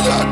Why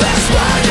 That's why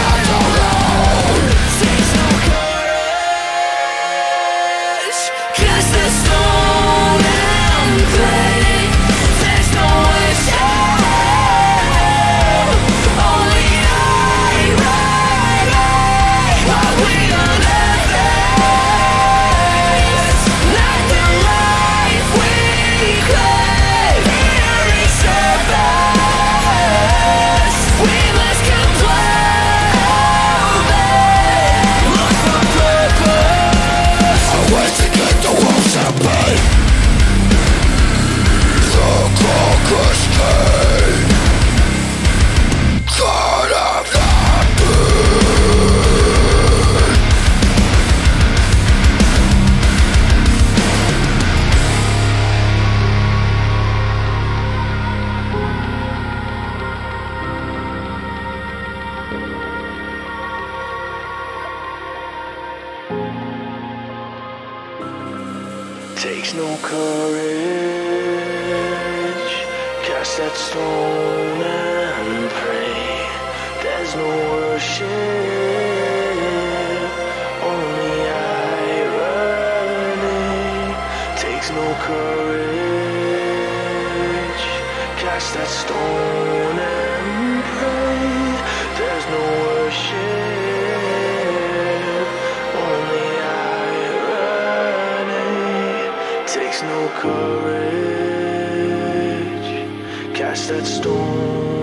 takes no courage. Cast that stone and pray. There's no worship, only irony. Takes no courage. Cast that stone no courage. Cast that stone